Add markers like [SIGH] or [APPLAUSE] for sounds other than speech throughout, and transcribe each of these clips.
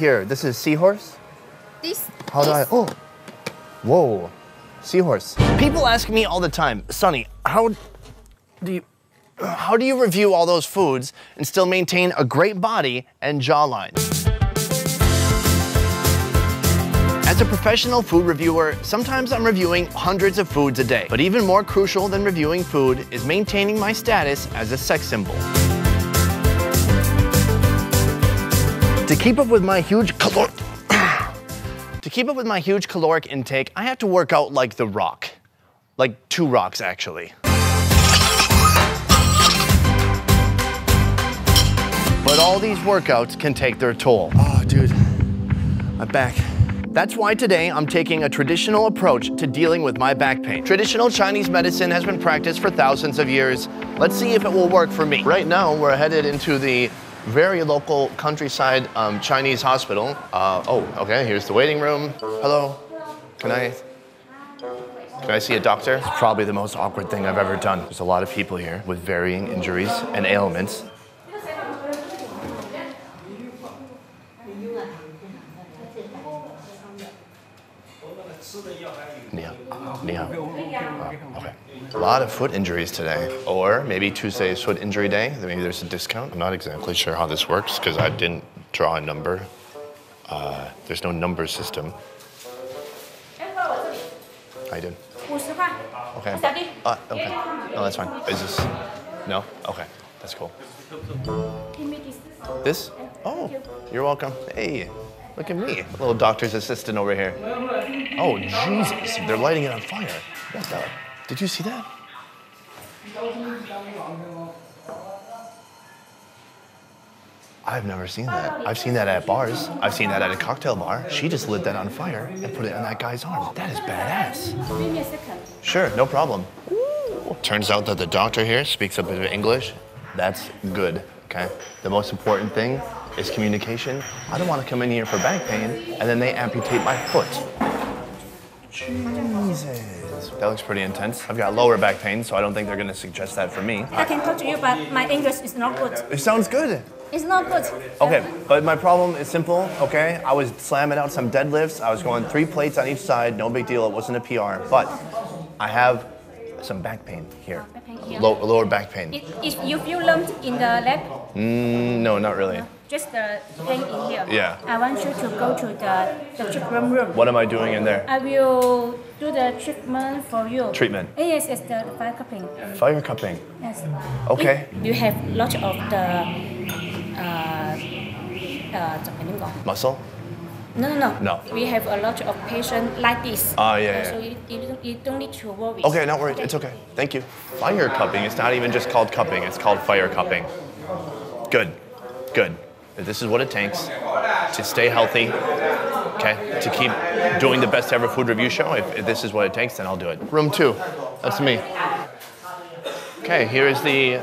here, this is seahorse? This How do I? Oh, whoa, seahorse. People ask me all the time, Sonny, how do you, how do you review all those foods and still maintain a great body and jawline? As a professional food reviewer, sometimes I'm reviewing hundreds of foods a day. But even more crucial than reviewing food is maintaining my status as a sex symbol. To keep up with my huge caloric [COUGHS] to keep up with my huge caloric intake, I have to work out like the rock. Like two rocks actually. But all these workouts can take their toll. Oh, dude, my back. That's why today I'm taking a traditional approach to dealing with my back pain. Traditional Chinese medicine has been practiced for thousands of years. Let's see if it will work for me. Right now, we're headed into the very local countryside um, Chinese hospital. Uh, oh, okay, here's the waiting room. Hello, can I, can I see a doctor? It's probably the most awkward thing I've ever done. There's a lot of people here with varying injuries and ailments. lot of foot injuries today. Or maybe Tuesday is foot injury day. Maybe there's a discount. I'm not exactly sure how this works because I didn't draw a number. Uh, there's no number system. I did. Okay. Uh, okay. No, that's fine. Is this? No? Okay. That's cool. This? Oh, you're welcome. Hey, look at me. Little doctor's assistant over here. Oh, Jesus. They're lighting it on fire. What the? Did you see that? I've never seen that. I've seen that at bars. I've seen that at a cocktail bar. She just lit that on fire and put it on that guy's arm. That is badass. Give me a second. Sure, no problem. Turns out that the doctor here speaks a bit of English. That's good, okay? The most important thing is communication. I don't want to come in here for back pain and then they amputate my foot. Jesus. That looks pretty intense. I've got lower back pain, so I don't think they're gonna suggest that for me. I can talk to you, but my English is not good. It sounds good. It's not good. Okay, but my problem is simple, okay? I was slamming out some deadlifts. I was going three plates on each side. No big deal. It wasn't a PR. But I have some back pain here. Back pain here. Low, lower back pain. If you feel lumped in the leg? Mm, no, not really. Uh, just the pain in here. Yeah. I want you to go to the, the treatment room. What am I doing in there? I will do the treatment for you. Treatment? Eh, yes, it's the fire cupping. Fire cupping? Yes. Okay. It, you have lot of the... Uh, uh, Muscle? No, no, no. No. We have a lot of patients like this. Ah, yeah, yeah. So you, you, don't, you don't need to worry. Okay, don't worried. It's okay. Thank you. Fire cupping. It's not even just called cupping. It's called fire cupping. Good. Good. This is what it takes to stay healthy. Okay. To keep doing the best ever food review show. If, if this is what it takes, then I'll do it. Room two. That's me. Okay. Here is the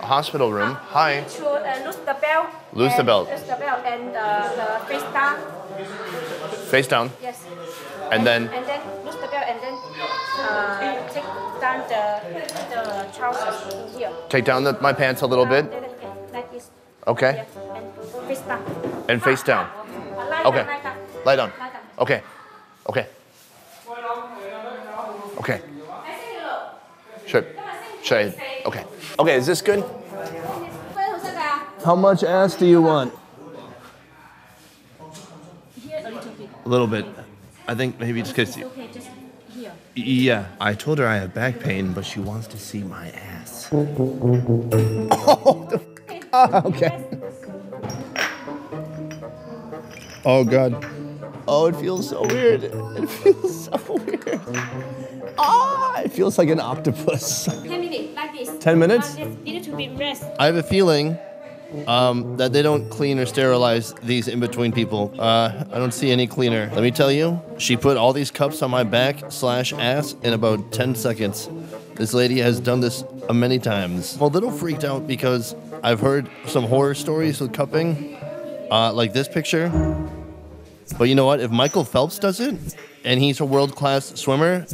hospital room. Hi. To uh, lose the belt. Loose the belt. Lose the belt and the, the face down. Face down. Yes. And then. And then lose the belt and then uh, take down the, the trousers in here. Take down the, my pants a little bit. Uh, Like this. Okay. Yeah. And face down. And face down. Uh, lie Okay. down. Lie down. Lie down. Okay. Okay. Okay. Sure. Should I? Okay. Okay, is this good? How much ass do you want? A little bit. A little bit. I think maybe just because. Okay, just here. Yeah. I told her I have back pain, but she wants to see my ass. [LAUGHS] oh, the, ah, okay. Oh, God. Oh, it feels so weird. It feels so weird. Ah, it feels like an octopus. 10 minutes, like this. 10 minutes? Just need to be rest. I have a feeling um, that they don't clean or sterilize these in between people. Uh, I don't see any cleaner. Let me tell you, she put all these cups on my back slash ass in about 10 seconds. This lady has done this many times. I'm a little freaked out because I've heard some horror stories with cupping, uh, like this picture. But you know what? If Michael Phelps does it, and he's a world class swimmer,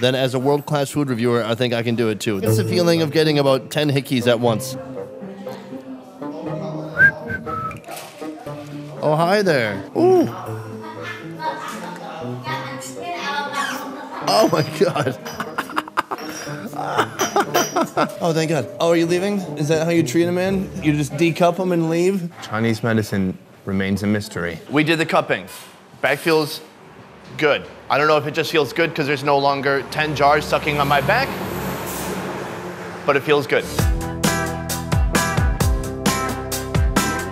then as a world class food reviewer, I think I can do it too. It's the feeling of getting about 10 hickeys at once. Oh, hi there. Ooh. Oh my God. [LAUGHS] oh, thank God. Oh, are you leaving? Is that how you treat a man? You just decup him and leave? Chinese medicine remains a mystery. We did the cupping. Back feels good. I don't know if it just feels good because there's no longer 10 jars sucking on my back, but it feels good.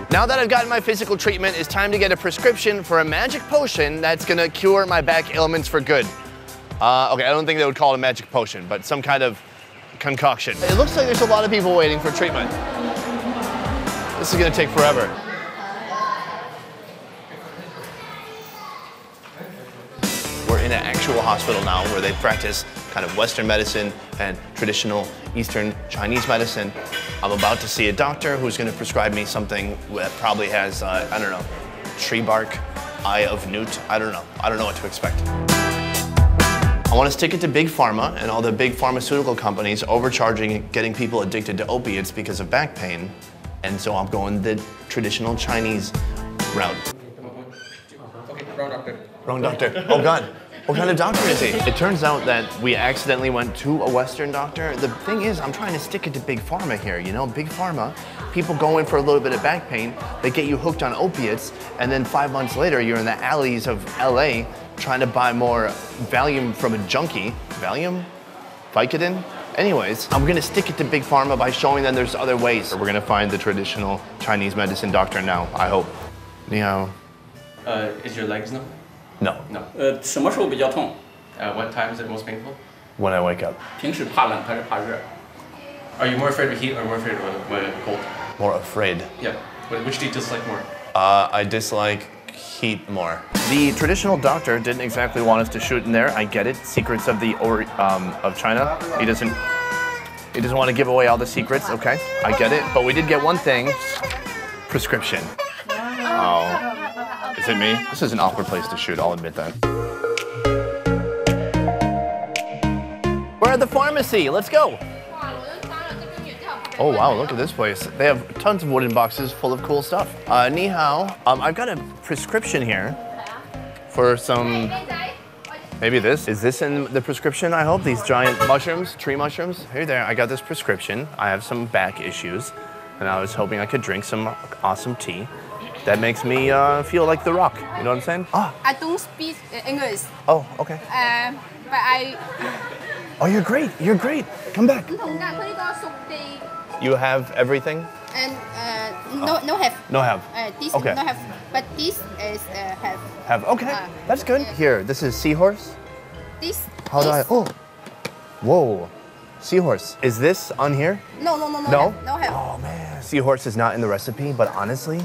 Now that I've gotten my physical treatment, it's time to get a prescription for a magic potion that's gonna cure my back ailments for good. Uh, okay, I don't think they would call it a magic potion, but some kind of concoction. It looks like there's a lot of people waiting for treatment. This is gonna take forever. Hospital now where they practice kind of Western medicine and traditional Eastern Chinese medicine. I'm about to see a doctor who's gonna prescribe me something that probably has, uh, I don't know, tree bark, eye of newt. I don't know. I don't know what to expect. I want to stick it to big pharma and all the big pharmaceutical companies overcharging and getting people addicted to opiates because of back pain. And so I'm going the traditional Chinese route. Okay, wrong doctor. Wrong doctor. Oh God. What kind of doctor is he? It turns out that we accidentally went to a Western doctor. The thing is, I'm trying to stick it to big pharma here. You know, big pharma, people go in for a little bit of back pain, they get you hooked on opiates, and then five months later, you're in the alleys of LA trying to buy more Valium from a junkie. Valium? Vicodin? Anyways, I'm gonna stick it to big pharma by showing them there's other ways. We're gonna find the traditional Chinese medicine doctor now, I hope. Ni hao. Uh, is your legs numb? No, No. 呃，什么时候比较痛？ Uh, what time is it most painful? when I wake up. 平时怕冷还是怕热？ Are you more afraid of heat or more afraid of uh, cold? More afraid. Yeah. Wh- Which do you dislike more? Uh, I dislike heat more. The traditional doctor didn't exactly want us to shoot in there. I get it. Secrets of the or, um, of China. He doesn't. He doesn't want to give away all the secrets. Okay, I get it. But we did get one thing: prescription. Oh, is it me? This is an awkward place to shoot. I'll admit that. We're at the pharmacy. Let's go. Oh wow, look at this place. They have tons of wooden boxes full of cool stuff. Uh, ni hao. Um, I've got a prescription here for some, maybe this. Is this in the prescription, I hope? These giant mushrooms, tree mushrooms? Hey there, I got this prescription. I have some back issues, and I was hoping I could drink some awesome tea that makes me uh, feel like The Rock. You know what I'm saying? Oh. I don't speak English. Oh, okay. Uh, but I. Oh, you're great. You're great. Come back. You have everything? And uh, no, oh. no have. No have. Uh, this okay. no have, but this is uh, have. Have. Okay, uh, that's good. Here, this is seahorse. This. How do I? Oh, whoa, seahorse. Is this on here? No, no, no, no. No. No have. Oh man, seahorse is not in the recipe, but honestly,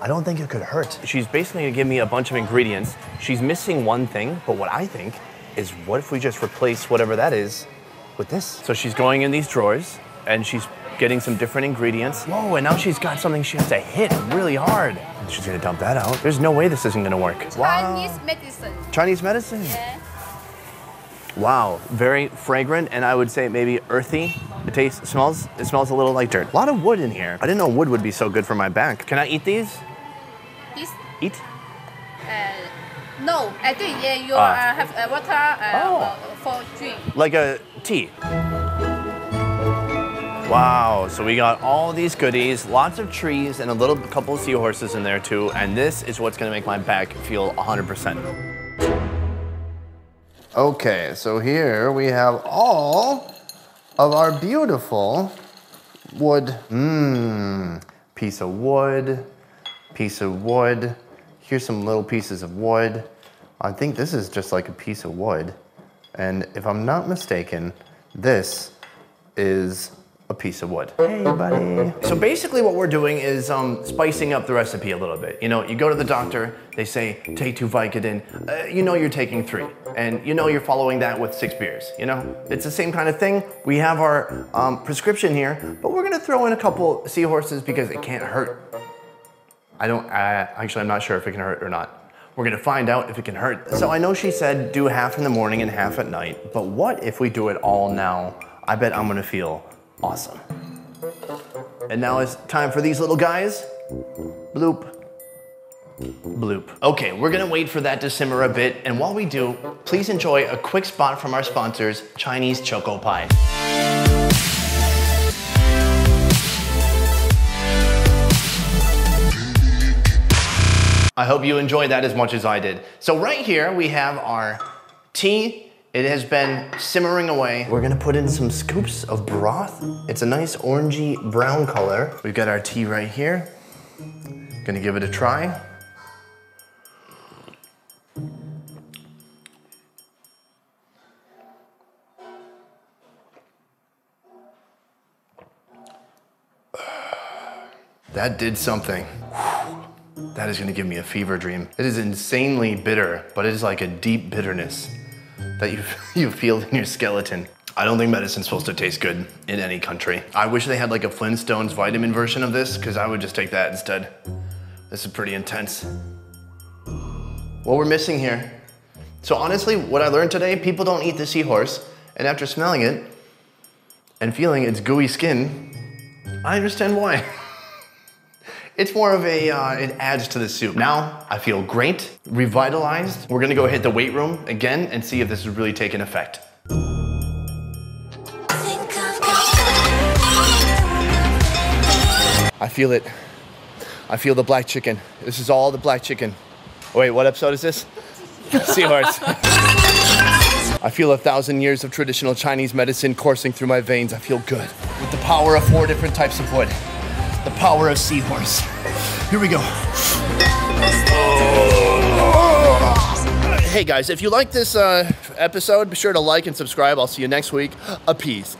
I don't think it could hurt. She's basically gonna give me a bunch of ingredients. She's missing one thing, but what I think is, what if we just replace whatever that is with this? So she's going in these drawers, and she's getting some different ingredients. Whoa, and now she's got something she has to hit really hard. She's gonna dump that out. There's no way this isn't gonna work. Chinese medicine. Chinese medicine. Yeah. Wow, very fragrant and I would say maybe earthy. It tastes, smells, it smells a little like dirt. A lot of wood in here. I didn't know wood would be so good for my back. Can I eat these? This Eat? uh, no. I think yeah, you Ah. uh, have uh, water uh, Oh. for drink. Like a tea. Wow, so we got all these goodies, lots of trees, and a little couple of seahorses in there too. And this is what's gonna make my back feel 100%. Okay, so here we have all of our beautiful wood. Mmm, piece of wood, piece of wood. Here's some little pieces of wood. I think this is just like a piece of wood. And if I'm not mistaken, this is a piece of wood. Hey, buddy. [LAUGHS] So basically, what we're doing is um, spicing up the recipe a little bit. You know, you go to the doctor, they say, take two Vicodin. Uh, you know you're taking three. And you know you're following that with six beers. You know, it's the same kind of thing. We have our um, prescription here, but we're gonna throw in a couple seahorses because it can't hurt. I don't, uh, actually, I'm not sure if it can hurt or not. We're gonna find out if it can hurt. So I know she said do half in the morning and half at night, but what if we do it all now? I bet I'm gonna feel awesome. And now it's time for these little guys. Bloop, bloop. Okay, we're gonna wait for that to simmer a bit, and while we do, please enjoy a quick spot from our sponsors, Chinese Choco Pie. I hope you enjoyed that as much as I did. So right here we have our tea. It has been simmering away. We're gonna put in some scoops of broth. It's a nice orangey brown color. We've got our tea right here. Gonna give it a try. [SIGHS] That did something. [SIGHS] That is gonna give me a fever dream. It is insanely bitter, but it is like a deep bitterness that you, [LAUGHS] you feel in your skeleton. I don't think medicine's supposed to taste good in any country. I wish they had like a Flintstones vitamin version of this, because I would just take that instead. This is pretty intense. What we're missing here. So honestly, what I learned today, people don't eat the seahorse, and after smelling it and feeling its gooey skin, I understand why. [LAUGHS] It's more of a, uh, it adds to the soup. Now I feel great, revitalized. We're gonna go hit the weight room again and see if this is really taking effect. I feel it. I feel the black chicken. This is all the black chicken. Wait, what episode is this? [LAUGHS] Seahorse. I feel a thousand years of traditional Chinese medicine coursing through my veins. I feel good. With the power of four different types of wood the power of seahorse. Here we go. Hey guys, if you like this uh, episode, be sure to like and subscribe. I'll see you next week. A peace.